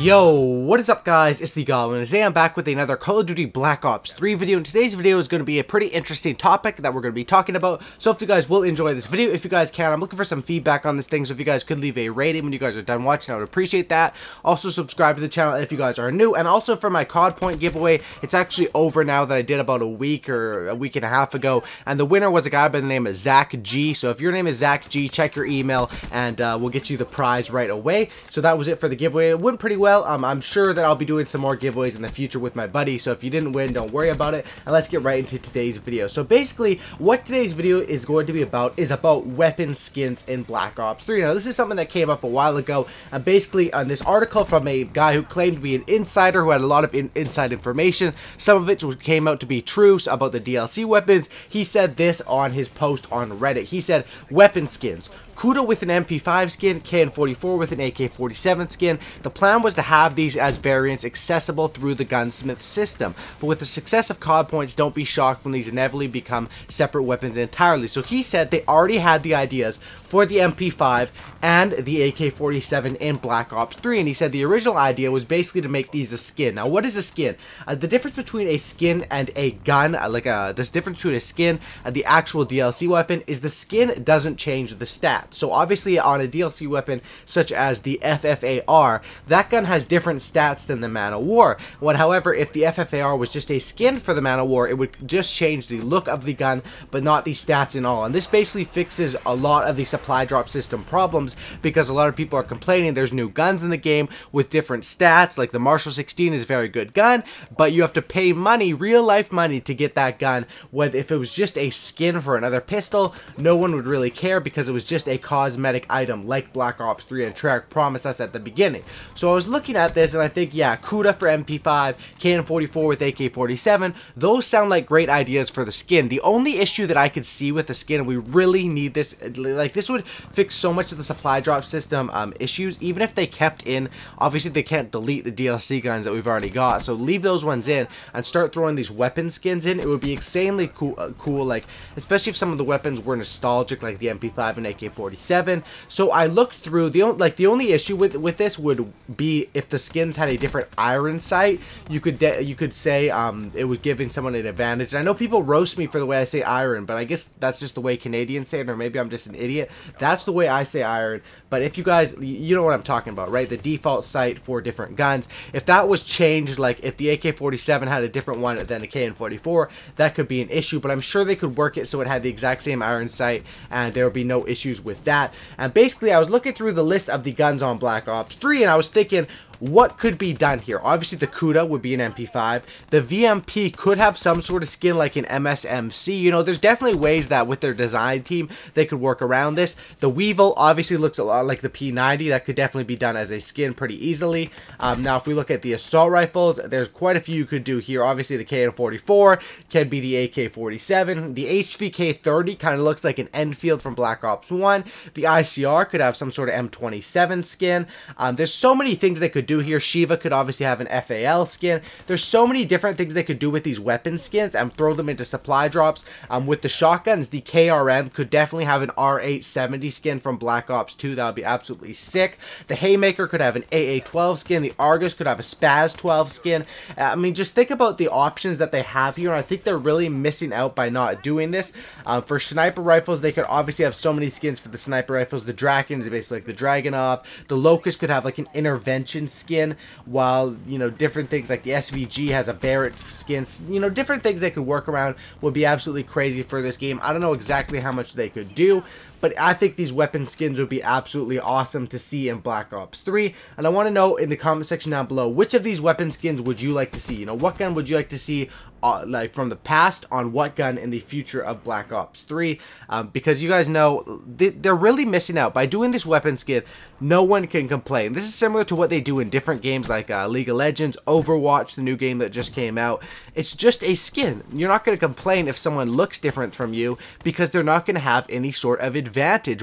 Yo, what is up guys, it's the Goblin, today I'm back with another Call of Duty Black Ops 3 video, and today's video is going to be a pretty interesting topic that we're going to be talking about, so if you guys will enjoy this video, if you guys can, I'm looking for some feedback on this thing, so if you guys could leave a rating when you guys are done watching, I would appreciate that. Also subscribe to the channel if you guys are new, and also for my COD point giveaway, it's actually over now that I did about a week or a week and a half ago, and the winner was a guy by the name of Zach G, so if your name is Zach G, check your email, and uh, we'll get you the prize right away. So that was it for the giveaway, it went pretty well, um, I'm sure that I'll be doing some more giveaways in the future with my buddy, so if you didn't win, don't worry about it, and let's get right into today's video. So basically, what today's video is going to be about is about weapon skins in Black Ops 3. Now, this is something that came up a while ago, and basically on this article from a guy who claimed to be an insider who had a lot of in inside information, some of it came out to be true about the DLC weapons, he said this on his post on Reddit. He said, weapon skins, Kuda with an MP5 skin, KN44 with an AK-47 skin. The plan was to have these as variants accessible through the gunsmith system, but with the success of COD points, don't be shocked when these inevitably become separate weapons entirely. So he said they already had the ideas for the MP5 and the AK-47 in Black Ops 3, and he said the original idea was basically to make these a skin. Now, what is a skin? Uh, the difference between a skin and a gun, uh, like uh, this difference between a skin and the actual DLC weapon is the skin doesn't change the stats. So obviously on a DLC weapon such as the FFAR, that gun has different stats than the Man-O-War. What, however, if the FFAR was just a skin for the Man-O-War, it would just change the look of the gun, but not the stats and all. And this basically fixes a lot of the supply drop system problems because a lot of people are complaining there's new guns in the game with different stats, like the Marshal 16 is a very good gun, but you have to pay money, real life money, to get that gun. Whether if it was just a skin for another pistol, no one would really care because it was just a cosmetic item like Black Ops 3 and Treyarch promised us at the beginning. So I was looking at this and I think, yeah, Kuda for MP5, KN44 with AK-47, those sound like great ideas for the skin. The only issue that I could see with the skin, and we really need this, like this would fix so much of the supply drop system um, issues, even if they kept in, obviously they can't delete the DLC guns that we've already got, so leave those ones in and start throwing these weapon skins in, it would be insanely cool, uh, cool like, especially if some of the weapons were nostalgic, like the MP5 and AK-47, 47. So I looked through the like the only issue with with this would be if the skins had a different iron sight. You could you could say um, it was giving someone an advantage. And I know people roast me for the way I say iron, but I guess that's just the way Canadians say it, or maybe I'm just an idiot. That's the way I say iron. But if you guys, you know what I'm talking about, right? The default sight for different guns. If that was changed, like if the AK-47 had a different one than the KN-44, that could be an issue. But I'm sure they could work it so it had the exact same iron sight, and there would be no issues with that. And basically, I was looking through the list of the guns on Black Ops 3, and I was thinking, what could be done here? Obviously, the Kuda would be an MP5. The VMP could have some sort of skin like an MSMC. You know, there's definitely ways that with their design team, they could work around this. The Weevil obviously looks a lot like the P90. That could definitely be done as a skin pretty easily. Um, now, if we look at the assault rifles, there's quite a few you could do here. Obviously, the KN44 can be the AK-47. The HVK-30 kind of looks like an Enfield from Black Ops 1. The ICR could have some sort of M27 skin. Um, there's so many things they could do here. Sheiva could obviously have an FAL skin. There's so many different things they could do with these weapon skins and throw them into supply drops. Um, with the shotguns, the KRM could definitely have an R870 skin from Black Ops 2. That would be absolutely sick. The Haymaker could have an AA12 skin. The Argus could have a Spaz 12 skin. Uh, I mean, just think about the options that they have here, and I think they're really missing out by not doing this. Um, for sniper rifles, they could obviously have so many skins for the sniper rifles. The Drakons, basically like the Dragunov. The Locust could have like an intervention skin, while, you know, different things like the SVG has a Barrett skin. You know, different things they could work around would be absolutely crazy for this game. I don't know exactly how much they could do, but I think these weapon skins would be absolutely awesome to see in Black Ops 3. And I want to know in the comment section down below, which of these weapon skins would you like to see? You know, what gun would you like to see uh, like from the past on what gun in the future of Black Ops 3 um, because you guys know they, they're really missing out. By doing this weapon skin no one can complain. This is similar to what they do in different games like uh, League of Legends Overwatch the new game that just came out. It's just a skin. You're not going to complain if someone looks different from you because they're not going to have any sort of advantage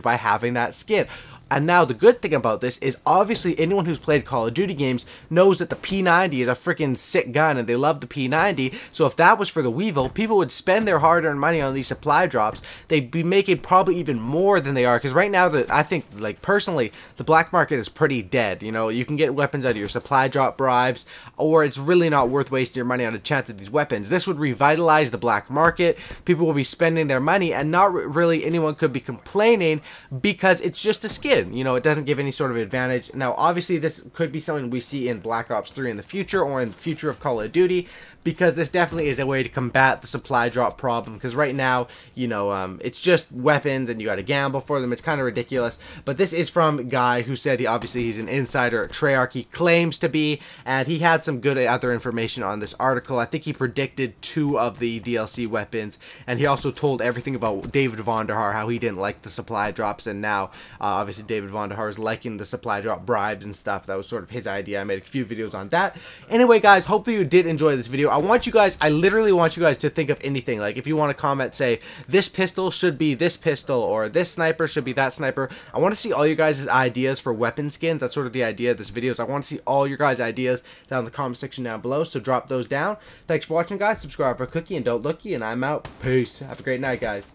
by having that skin And now the good thing about this is obviously anyone who's played Call of Duty games knows that the P90 is a freaking sick gun and they love the P90. So if that was for the Weevil, people would spend their hard-earned money on these supply drops. They'd be making probably even more than they are because right now that I think like personally the black market is pretty dead. You know, you can get weapons out of your supply drop bribes or it's really not worth wasting your money on a chance at these weapons. This would revitalize the black market. People will be spending their money and not really anyone could be complaining because it's just a skin skin. You know, it doesn't give any sort of advantage. Now, obviously, this could be something we see in Black Ops 3 in the future or in the future of Call of Duty because this definitely is a way to combat the supply drop problem because right now, you know, um, it's just weapons and you got to gamble for them. It's kind of ridiculous. But this is from a guy who said he obviously he's an insider Treyarch. He claims to be, and he had some good other information on this article. I think he predicted two of the DLC weapons, and he also told everything about David Vonderhaar, how he didn't like the supply drops, and now uh, obviously David Vonderhaar is liking the supply drop bribes and stuff. That was sort of his idea. I made a few videos on that. Anyway, guys, hopefully you did enjoy this video. I want you guys, I literally want you guys to think of anything. Like if you want to comment, say, this pistol should be this pistol, or this sniper should be that sniper. I want to see all you guys' ideas for weapon skins. That's sort of the idea of this video. Is I want to see all your guys' ideas down in the comment section down below. So drop those down. Thanks for watching, guys. Subscribe for Cookie and don't looky, and I'm out. Peace. Have a great night, guys.